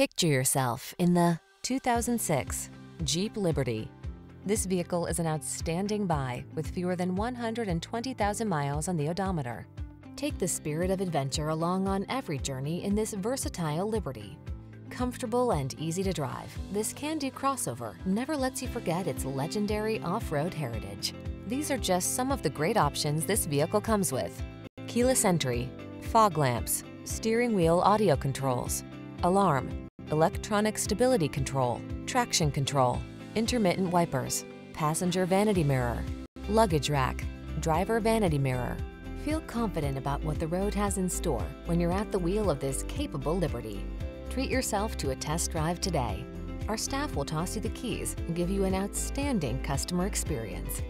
Picture yourself in the 2006 Jeep Liberty. This vehicle is an outstanding buy with fewer than 120,000 miles on the odometer. Take the spirit of adventure along on every journey in this versatile Liberty. Comfortable and easy to drive, this can-do crossover never lets you forget its legendary off-road heritage. These are just some of the great options this vehicle comes with. Keyless entry, fog lamps, steering wheel audio controls, alarm, electronic stability control, traction control, intermittent wipers, passenger vanity mirror, luggage rack, driver vanity mirror. Feel confident about what the road has in store when you're at the wheel of this capable Liberty. Treat yourself to a test drive today. Our staff will toss you the keys and give you an outstanding customer experience.